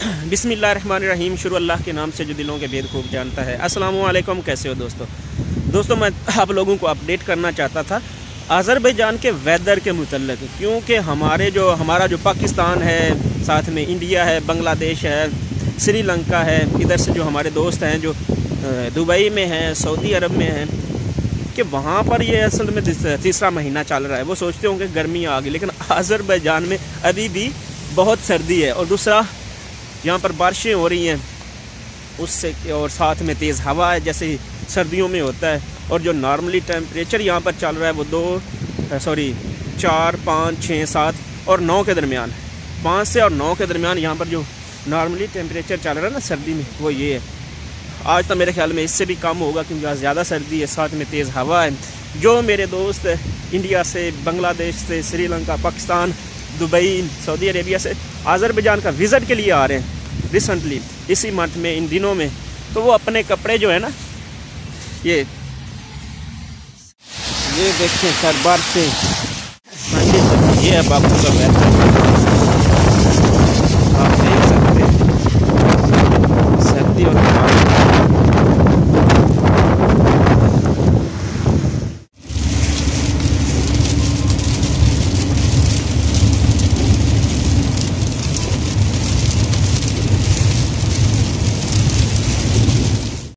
بسم اللہ الرحمن الرحیم شروع اللہ کے نام سے جو دلوں کے بید خوب جانتا ہے السلام علیکم کیسے ہو دوستو دوستو میں آپ لوگوں کو اپڈیٹ کرنا چاہتا تھا آذربائیجان کے ویدر کے متعلق کیونکہ ہمارے جو ہمارا جو پاکستان ہے ساتھ میں انڈیا ہے بنگلہ دیش ہے سری لنکا ہے ادھر سے جو ہمارے دوست ہیں جو دبئی میں ہیں سعودی عرب میں ہیں کہ وہاں پر یہ اصل میں تیسرا مہینہ چل رہا ہے وہ سوچتے ہوں کہ گرمی آ گئی لیکن آذربائیجان میں ابھی بھی بہت سردی ہے اور دوسرا یہاں پر بارشیں ہو رہی ہیں۔ اس سے اور ساتھ میں تیز ہوا ہے، جیسے سردیوں میں ہوتا ہے۔ اور جو نارملی ٹیمپریچر یہاں پر چل رہا ہے، وہ دو سوری چار، پانچ، چھ، سات اور نو کے درمیان پانچ سے اور نو کے درمیان یہاں پر جو نارملی ٹیمپریچر چل رہا ہے نا سردی میں، وہ یہ ہے۔ آج تو میرے خیال میں اس سے بھی کم ہوگا، کیونکہ زیادہ سردی ہے، ساتھ میں تیز ہوا ہے۔ جو میرے دوست انڈیا سے، بنگلہ دیش سے، Sri Lanka, Pakistan, Dubai, Saudi Arabia سے، آذربائیجان کا وزٹ کے لیے آ رہے ہیں۔ ریسنٹلی اسی منتھ میں ان دنوں میں تو وہ اپنے کپڑے جو ہے نا یہ یہ دیکھیں سر بار سے یہ ہے باپو کا ویسا آپ